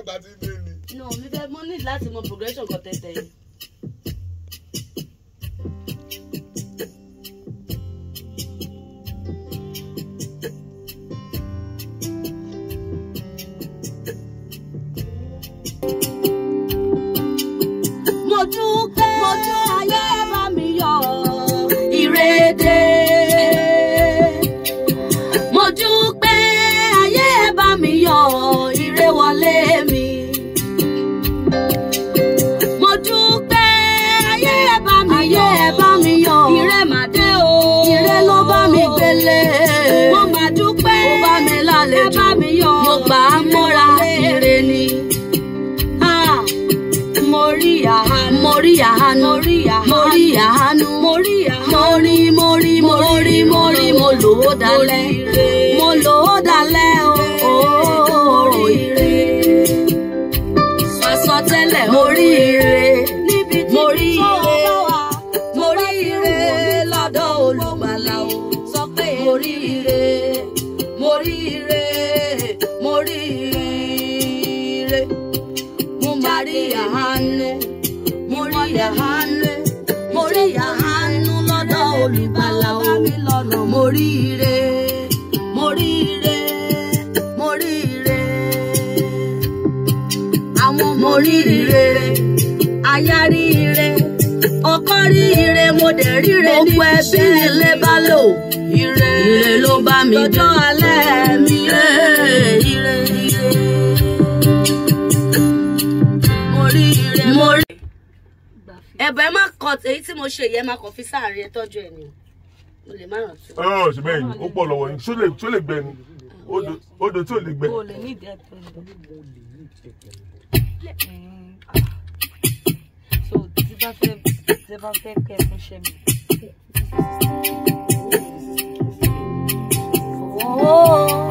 àbágbà tí ń dé ni. no mi fẹ́ mo ní láti mọ progression kan tẹ̀tẹ̀ yìí. mo dúpẹ́ mo dúpẹ́ àánú. Mo rí àánú. Mo rí mo rí mo rí mo rí mo rí. Mo lò ó dalẹ̀. mo lò ó dalẹ̀ o. Ire sọ tẹ́lẹ̀ mo rí ire mo rí ire mo rí ire lọ́dọ̀ olùgbàlà o sọ pé mo rí ire mo rí ire mo rí ire mo máa rí àánú àánú mo rí àánú lọ́dọ̀ olùgbàlà o mo rí ire mo rí ire mo rí ire. Àwọn mo rí ire aya rí ire ọkọ rí ire mo dẹ̀ rí ire ní ẹbí nílé bá lò. Ire ire ló bá mi lọ́jọ́ alẹ́ mi. Ire ire èyí tí mo ṣe yẹn má kàn fi sáàrin ẹ tọ́jú ẹ ni mo lè má rántí. ọ̀ ṣe bẹ́ẹ̀ ni ó pọ̀ lọ́wọ́ yín ṣó lè gbẹ ni odò tí ò lè gbẹ. o lè ní ìdí ẹ̀tọ́ so tí bá fẹ́ tí bá fẹ́ kẹ́ ẹ fún ṣẹ́ mi. Oh,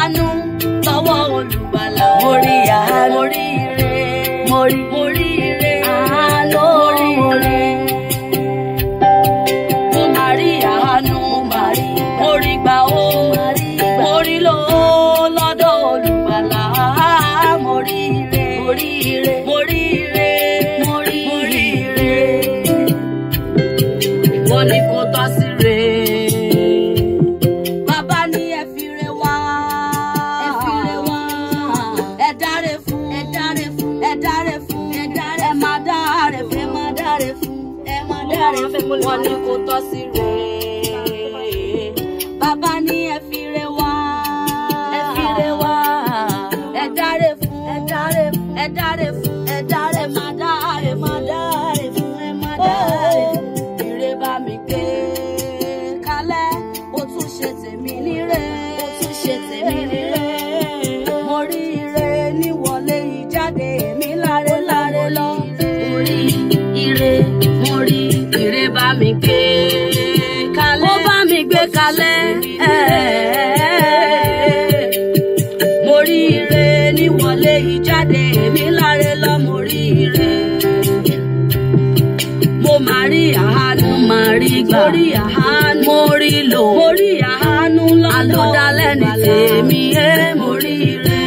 ire. mo rí ire. mo rí ire. mo rí ire. ìwọ ni kò tọ́ sí re bàbá ní ẹ fi re wá. ẹ fi re wá. ẹ dáre fún. ẹ dáre fún. ẹ dáre fún. ẹ dáre ẹ má dáre fún. ẹ má dáre fún. ẹ má dáre fún. wọ́n ní kò tọ́ sí re. Gbà mo rí àánú. Mo rí lò. Mo rí àánú lọ́dọ̀ àlọ́dálẹ̀ ní tèmi ẹ́. Mo rí ire.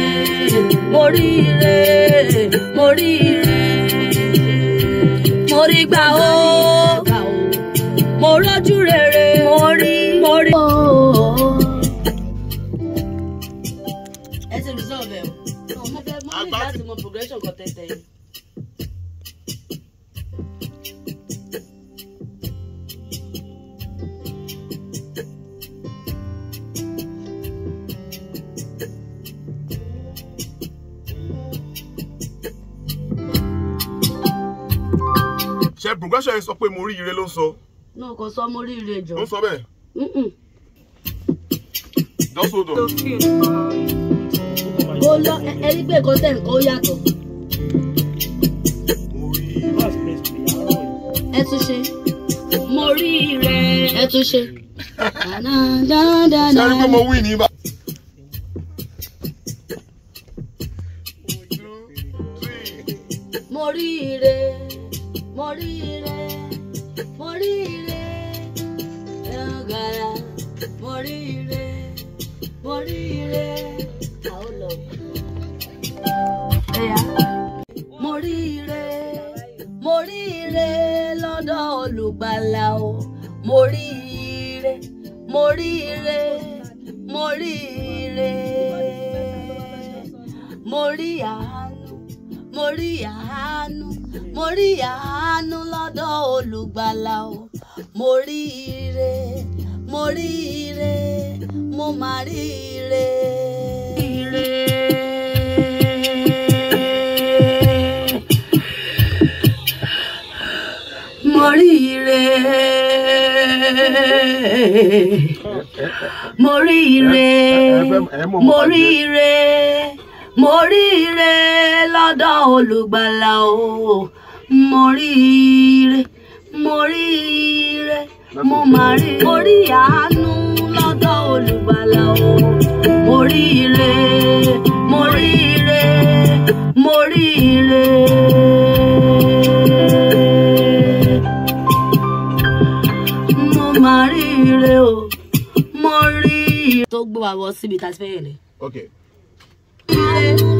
Mo rí ire. Mo rí ire. Mo rí gbà ó. Mo rọ́jú rere. Mo rí mo rí. ẹ ti resolve ẹ o. Mo fẹ́ mo ní láti mọ progression kan ṣe progression yẹn sọ pé mo rí ire ló ń sọ? Náà kò sọ mo rí ire jọ. ń sọ bẹ́ẹ̀? Just hold on. mo lọ ẹ ẹ rí pé nǹkan tẹ̀ nǹkan ó yàtọ̀. Ẹ tún ṣe. Mo rí rẹ ẹ tún ṣe. a rí pé mo wí ní ibà. mo rí ire mo rí ire mo rí ire ẹ̀rọ̀gàrà mo rí ire mo rí ire. Àwọn lọ. Mo rí ire mo rí ire lọ́dọ̀ olùgbàlà o. Mo rí ire mo rí ire mo rí ire. Mo rí àánú mo rí àánú mo rí àánú lọ́dọ̀ olùgbàlà o. Mo rí ire mo rí ire mo máa rí ire. Mo rí ire. Mo rí ire. Mo rí ire lọ́dọ̀ olùgbàlà o mo rí ire mo rí ire mo máa rí mo rí àánú lọ́dọ̀ olùgbàlà o. Mo rí ire mo rí ire mo ire. máa ire o mo rí ire. tó gbé wa wọ síbi tá a ti fẹ́ yẹn ni ok.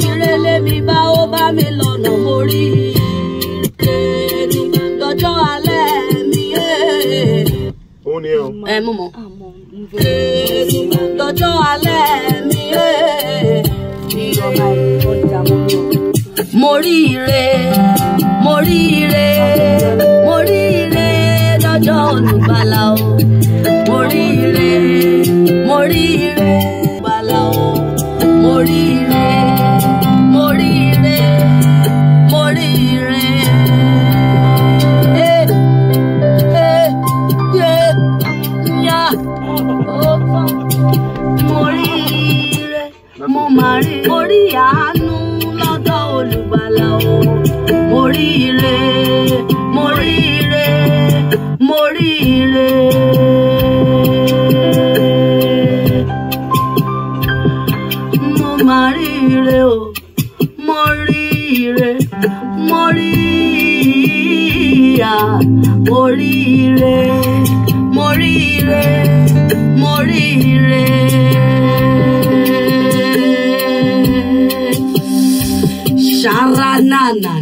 Ire lémi bá ó bá mi lọ́nà mo ní lọ́jọ́ alẹ́ mi. òun ni ẹ o. ẹ mú mọ́. lọ́jọ́ alẹ́ mi. ire mo rí ire mo rí ire mo rí ire. mo máa rí ire o mo rí ire mo rí ìyá mo rí ire mo rí ire mo rí ire. Sharananana.